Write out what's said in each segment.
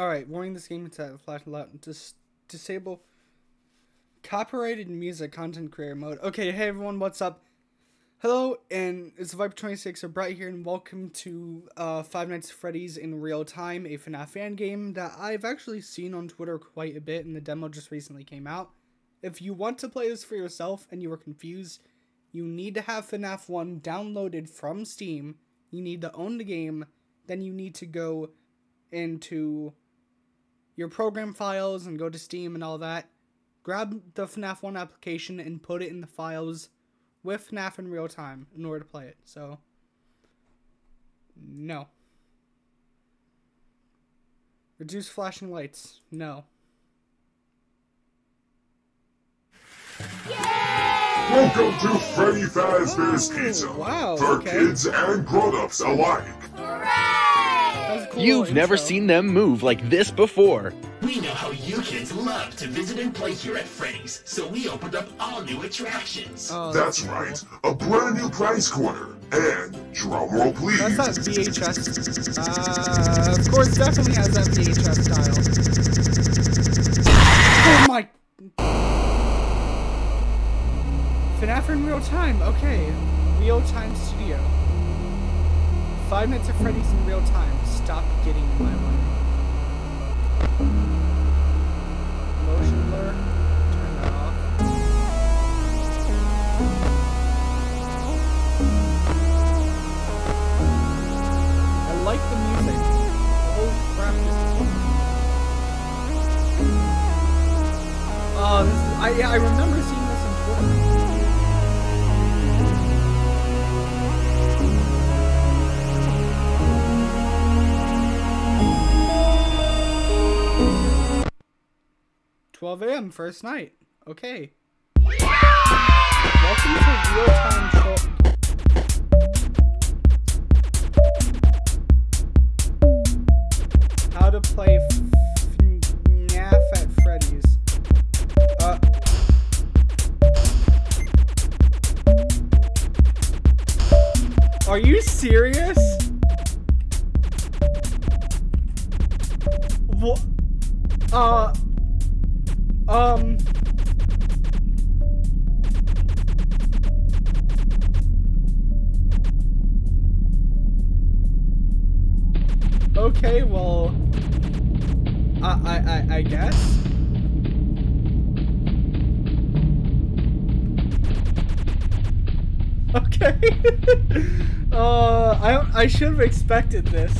All right, warning this game to flash loud. Dis- disable copyrighted music content creator mode. Okay, hey everyone, what's up? Hello, and it's Viper26 or Bright here, and welcome to uh, Five Nights at Freddy's in real time, a FNAF fan game that I've actually seen on Twitter quite a bit, and the demo just recently came out. If you want to play this for yourself and you are confused, you need to have FNAF 1 downloaded from Steam. You need to own the game. Then you need to go into your program files and go to Steam and all that. Grab the FNAF 1 application and put it in the files with FNAF in real time in order to play it. So, no. Reduce flashing lights. No. Welcome to Freddy Fazbear's Pizza. wow, For okay. kids and grown-ups alike. That was a cool You've never seen them move like this before. We know how you kids love to visit and play here at Freddy's, so we opened up all new attractions. Oh, That's cool. right, a brand new prize corner. And drumroll please. That's that VHS. Uh, of course, definitely has that VHS style. Oh my. FNAF in real time. Okay, real time studio. Five Nights at Freddy's in real time. Stop getting in my way. Motion blur. Turn that off. I like the music. Holy crap! This is. Oh, this is, I I remember 12 a.m. first night. Okay. Welcome to real time show. How to play FNAF at Freddy's. Uh. Are you serious? What? Uh. Um. Okay, well, I I I, I guess. Okay. uh, I I should have expected this.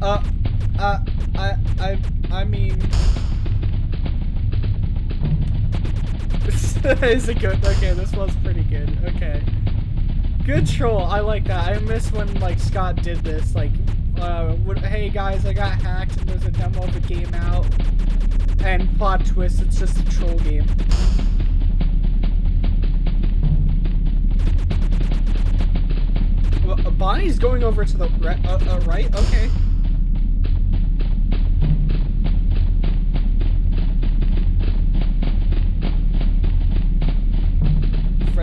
Uh, uh, I I I mean. is a good. Okay, this was pretty good. Okay. Good troll. I like that. I miss when like Scott did this. Like, uh, hey guys, I got hacked and there's a demo of the game out. And plot twist, it's just a troll game. Uh, Bonnie's going over to the right. Uh, uh, right. Okay.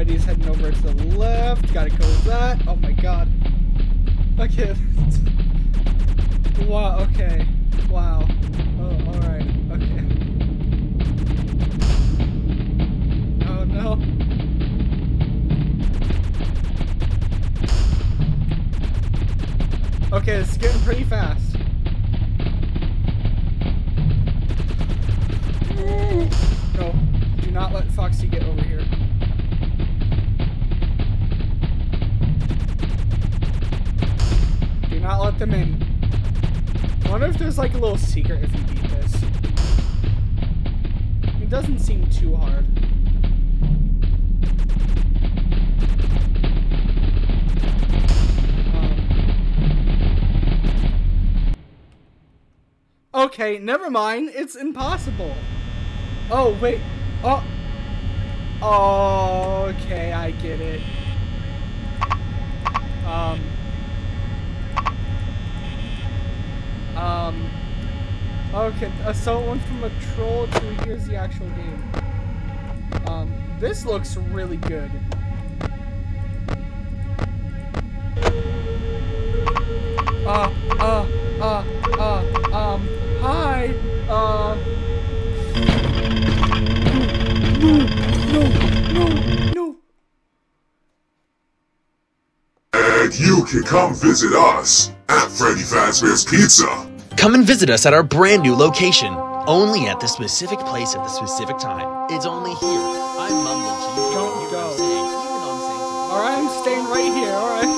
Freddy's heading over to the left. Gotta go with that. Oh my god. Okay. wow, okay. Wow. Oh, alright. Okay. Oh no. Okay, this is getting pretty fast. No, do not let Foxy get over here. Them in. I wonder if there's like a little secret if you beat this. It doesn't seem too hard. Um. Okay, never mind. It's impossible. Oh, wait. Oh. Oh, okay, I get it. Um. Um, okay, uh, assault one went from a troll to here's the actual game. Um, this looks really good. Uh, uh, uh, uh, um, hi, uh... No, no, no, no! And you can come visit us at Freddy Fazbear's Pizza. Come and visit us at our brand new location. Only at the specific place at the specific time. It's only here. I mumbled so you Don't can't hear go. what I'm saying, even though I'm saying something. All right, I'm staying right here. All right.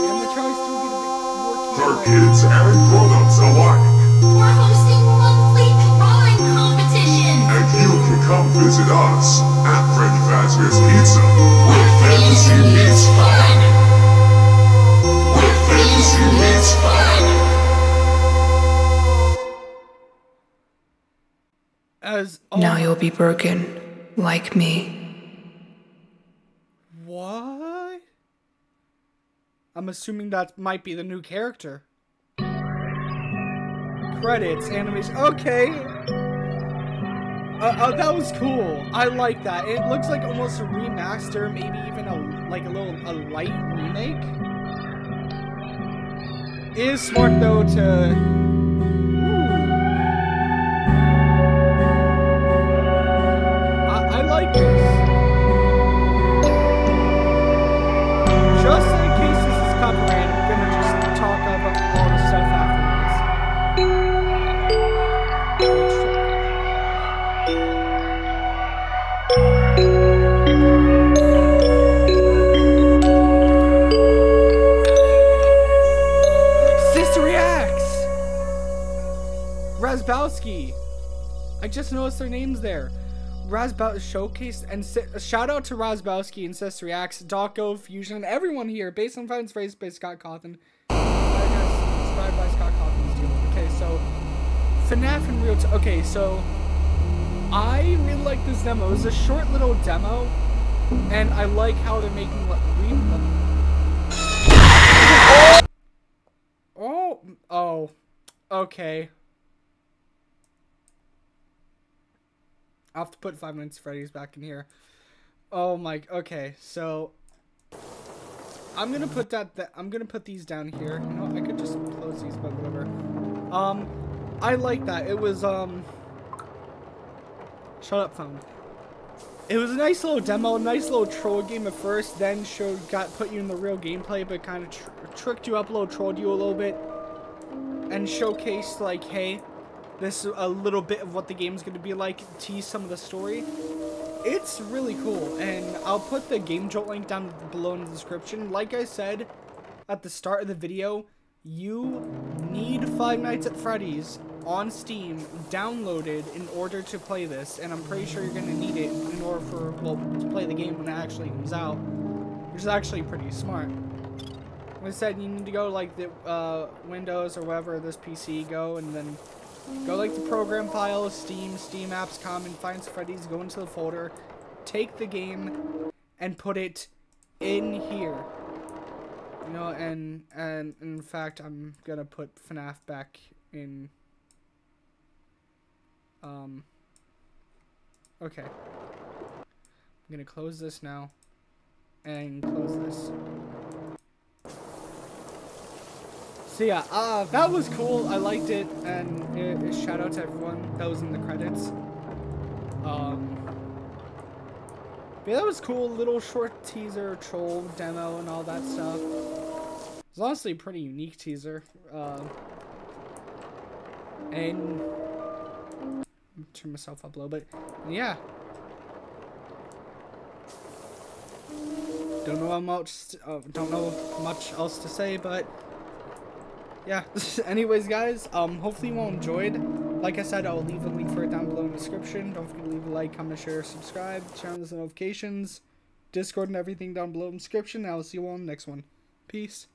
I'm gonna try to still be the big For working. kids and grown-ups alike. We're hosting monthly drawing competition. And you can come visit us at be broken, like me. what? I'm assuming that might be the new character. Credits, animation. Okay. Uh, uh, that was cool. I like that. It looks like almost a remaster, maybe even a like a little a light remake. It is smart though to. I just noticed their names there. Razbow showcase and si- shout out to Razbowski and Reacts, Docko, Fusion, everyone here. Based on Finds Phrase by Scott Cawthon. Inspired by Scott Cawthon's deal. Okay, so FNAF and Real. Okay, so I really like this demo. It was a short little demo, and I like how they're making what re- Oh, oh, okay. I'll have to put Five Nights at Freddy's back in here. Oh my, okay, so I'm gonna put that, that I'm gonna put these down here. I could just close these, but whatever. Um, I like that. It was um, shut up, phone. It was a nice little demo, nice little troll game at first, then showed got put you in the real gameplay, but kind of tr- tricked you up a little, trolled you a little bit, and showcased like, hey, this is a little bit of what the game's going to be like, tease some of the story. It's really cool, and I'll put the Game Jolt link down below in the description. Like I said at the start of the video, you need Five Nights at Freddy's on Steam downloaded in order to play this, and I'm pretty sure you're going to need it in order for, well, to play the game when it actually comes out, which is actually pretty smart. Like I said, you need to go like the uh, Windows or wherever this PC go, and then go like the program files, Steam, Steam apps, Common, Find Freddy's, go into the folder, take the game, and put it in here. You know, and and in fact, I'm gonna put FNAF back in. Um. Okay. I'm gonna close this now, and close this. So yeah, uh, that was cool. I liked it, and it, it- shout out to everyone that was in the credits. Um, yeah, that was cool. Little short teaser, troll demo, and all that stuff. It was honestly a pretty unique teaser. Uh, and turn myself up a little bit. Yeah. Don't know how much. Uh, don't know much else to say, but yeah. Anyways, guys, um, hopefully you all enjoyed. Like I said, I'll leave a link for it down below in the description. Don't forget to leave a like, comment, share, subscribe, the notifications, Discord, and everything down below in the description. I'll see you all in the next one. Peace.